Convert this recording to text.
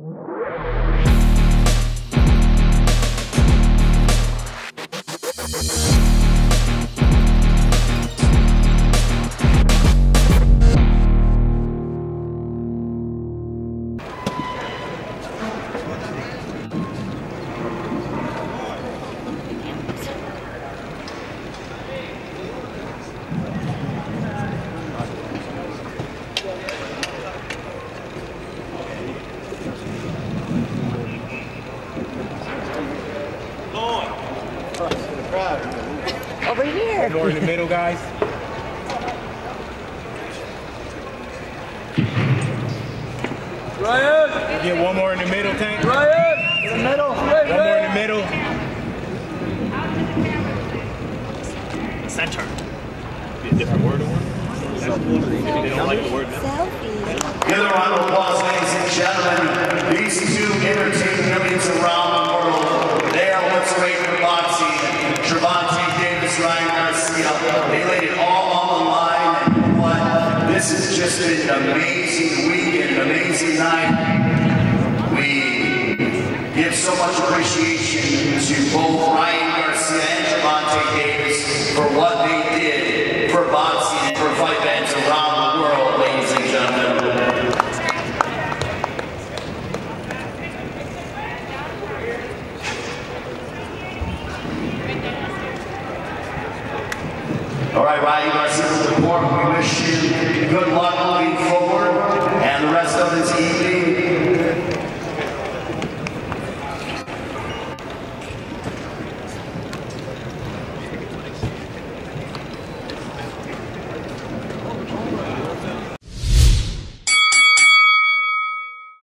Música Over here. More in the middle, guys. Ryan! Get one more in the middle, Tank. Ryan! In the middle. One more in the middle. Center. Be a different word or one? Maybe they don't like the word now. Selfie. Give round of applause, ladies and gentlemen. Garcia. They laid it all on the line. And what? This has just been an amazing weekend, an amazing night. We give so much appreciation to both All right, Ryan the court. We wish you good luck.